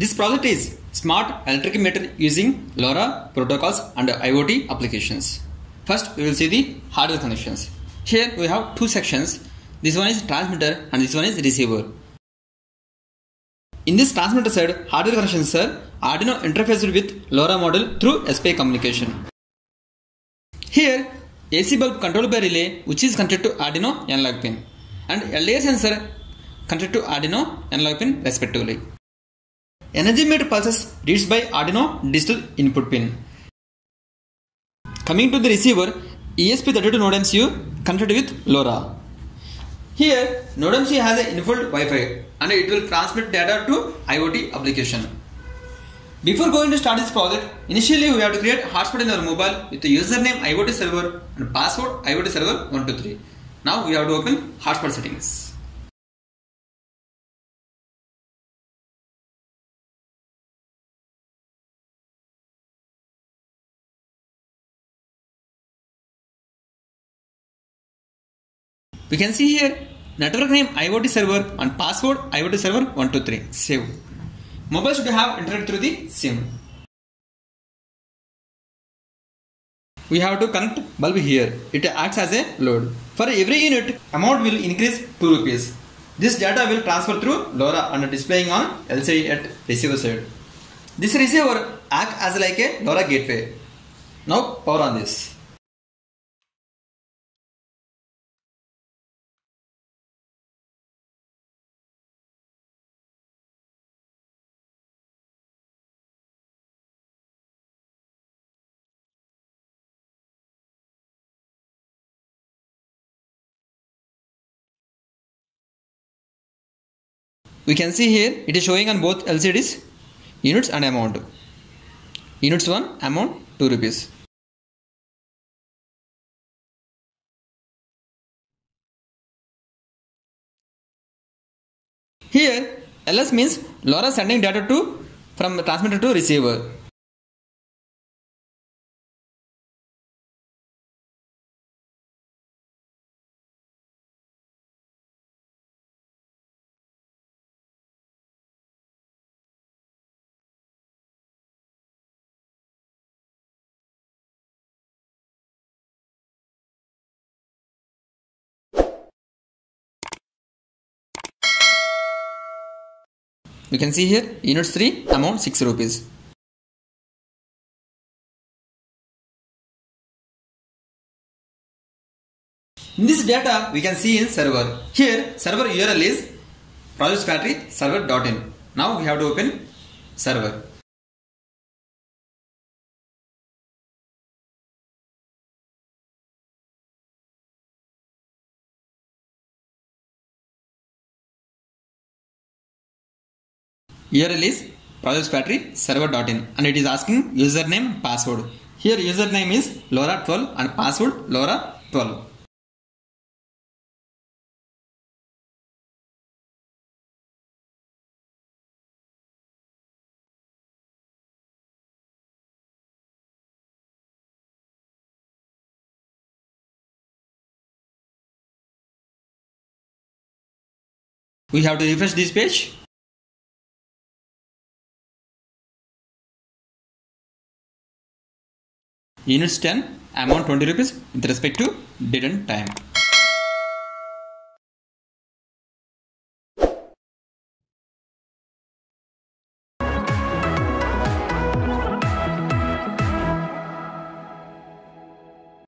This project is smart electric meter using LoRa protocols and IoT applications. First, we will see the hardware connections. Here we have two sections. This one is transmitter and this one is receiver. In this transmitter side, hardware connections are Arduino interfaced with LoRa module through SPI communication. Here, AC bulb controlled by relay which is connected to Arduino analog pin and LDR sensor connected to Arduino analog pin respectively. Energy meter pulses reads by Arduino digital input pin. Coming to the receiver, ESP32 Node MCU connected with LoRa. Here, Node MCU has a inbuilt Wi-Fi and it will transmit data to IoT application. Before going to start this project, initially we have to create hotspot in our mobile with the username IoT server and password IoT server 123. Now we have to open hotspot settings. We can see here network name IoT server and password IoT server 123. Save. Mobile should have internet through the SIM. We have to connect bulb here. It acts as a load. For every unit, amount will increase 2 rupees. This data will transfer through LoRa and displaying on LCD at receiver side. This receiver acts as like a LoRa gateway. Now power on this. We can see here it is showing on both LCDs units and amount. Units 1 amount 2 rupees. Here LS means LoRa sending data to from transmitter to receiver. We can see here units 3 amount 6 rupees. In this data we can see in server. Here server URL is project factory server.in. Now we have to open server. URL is project factory server.in and it is asking username password. Here username is LoRa12 and password LoRa12. We have to refresh this page. Units 10 amount 20 rupees with respect to and time